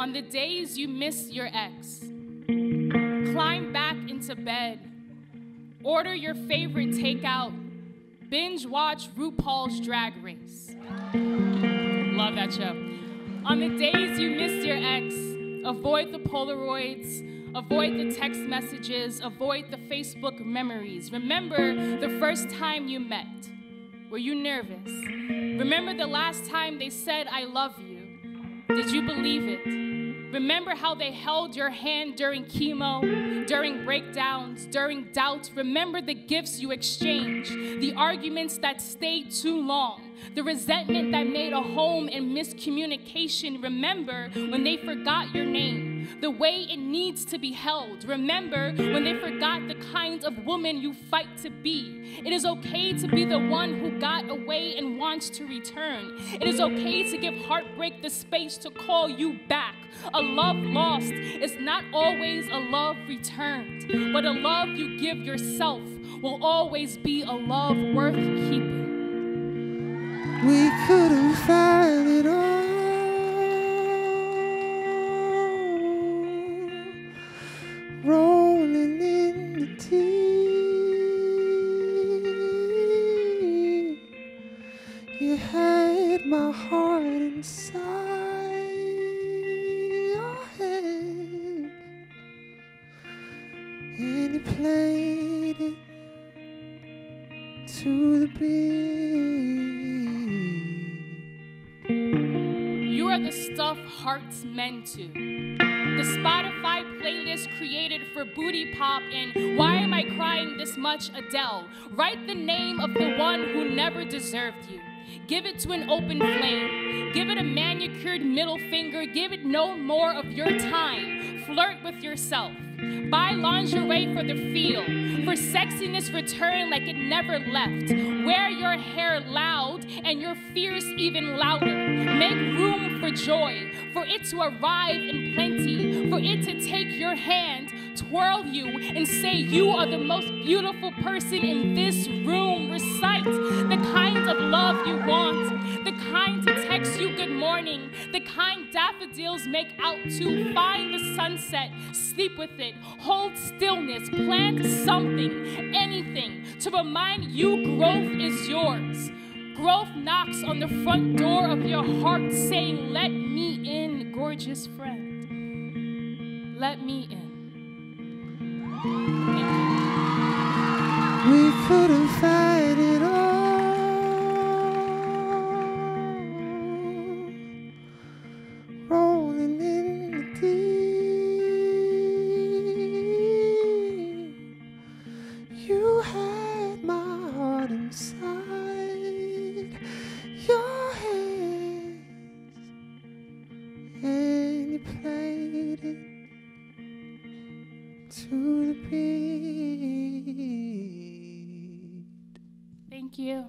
On the days you miss your ex, climb back into bed, order your favorite takeout, binge watch RuPaul's Drag Race. Love that show. On the days you miss your ex, avoid the Polaroids, avoid the text messages, avoid the Facebook memories. Remember the first time you met. Were you nervous? Remember the last time they said, I love you. Did you believe it? Remember how they held your hand during chemo, during breakdowns, during doubt. Remember the gifts you exchanged, the arguments that stayed too long, the resentment that made a home in miscommunication. Remember when they forgot your name, the way it needs to be held. Remember when they forgot the kind of woman you fight to be. It is okay to be the one who got away and wants to return. It is okay to give heartbreak the space to call you back. A love lost is not always a love returned, but a love you give yourself will always be a love worth keeping. We could have my heart inside your hand. And you played it to the beat. You are the stuff hearts meant to. The Spotify playlist created for booty pop and Why Am I Crying This Much Adele. Write the name of the one who never deserved you. Give it to an open flame. Give it a manicured middle finger. Give it no more of your time. Flirt with yourself. Buy lingerie for the feel. For sexiness return like it never left. Wear your hair loud and your fears even louder. Make room for joy, for it to arrive in plenty, for it to take your hand, twirl you, and say, You are the most beautiful person in this room. Recite the of love you want, the kind to text you good morning, the kind daffodils make out to. Find the sunset, sleep with it, hold stillness, plant something, anything to remind you growth is yours. Growth knocks on the front door of your heart saying, Let me in, gorgeous friend. Let me in. We could have to the beat. Thank you.